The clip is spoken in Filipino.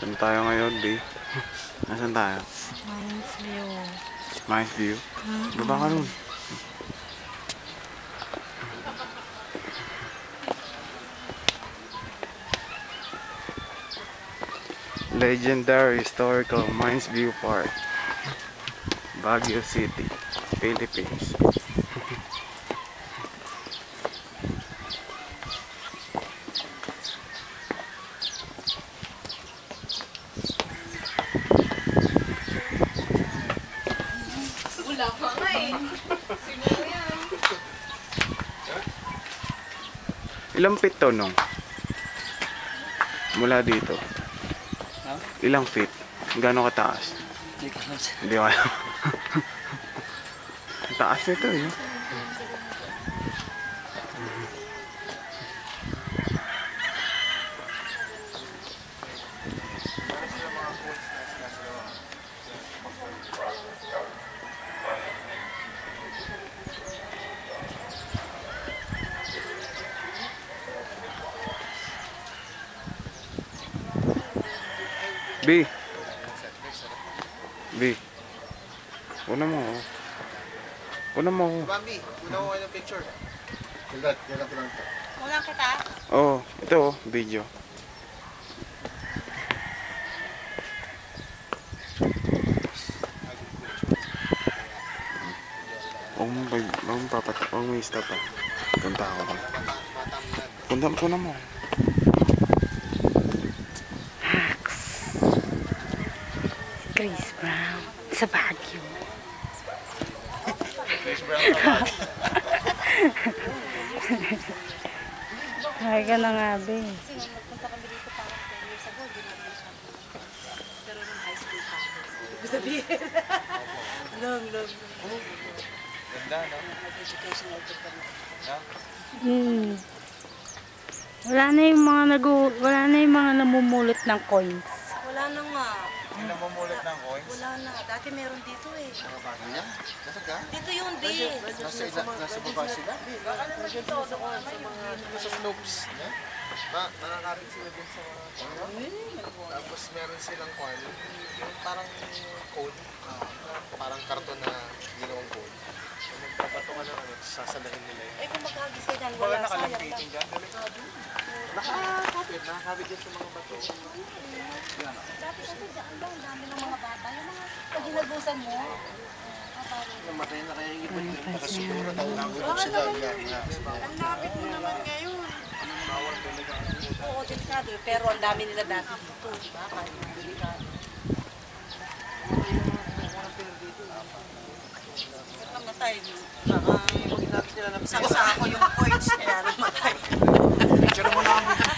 Saan tayo ngayon, B? Nasaan tayo? Mines view. Nice view. Baba ka nun. Legendary Historical Mines View Park. Baguio City, Philippines. Siguro yan. Ilang feet to nung? Mula dito. Ilang feet? Gano'ng kataas? Hindi ko. Hindi ko alam. Ang taas nito eh. B. B. Una mo ako. Una mo ako. Bambi, una ko kayo ng picture. Kulat, kulat ko lang ito. Kulang kita. Oo, oh, ito oh, video. Huwag mo, huwag mo papata, huwag mo i-stop ah. Punta ako lang. Punta, punta mo. Chris Brown. Sa Baguio. Ay ka na nga, be. Nagpunta kami dito parang 10 years ago, hindi namin siya. Pero nung high school pa ako. Ibig sabihin. long, long. Ganda, no? Nag-educational trip kami. Hmm. Wala na yung mga nagu wala na yung mga namumulot ng coins. Wala na nga. Hindi na mamulot ng coins. Wala na. Dati meron dito eh. Ano? Nasa ka? Dito yun, di. Nasa, ila, nasa baba sila? Nasa slopes. Na, nakakapit sila dun sa mga Tapos meron silang kwan, yung parang cone, ah, parang karton na ginawang magpapato ka ng ano, sasalahin nila yun. Eh kung maghagis ka dyan, wala. Sayang nakalampitin lang. dyan, delikado. Nakakapit, nakakapit yan sa mga bato. Dati kasi dyan lang, dami ng mga bata. Yung mga pag ginagusan mo, ah, Namatay na kaya yung iba nila. Nakasiguro daw nagulog sila. Yan, yan. Ang lapit mo naman ngayon. Oo, delikado. eh. Pero ang dami nila dati dito, di ba? Yung delikado. Namatay? Saka, nila ng isang sako yung coins. Czerwona ambitna.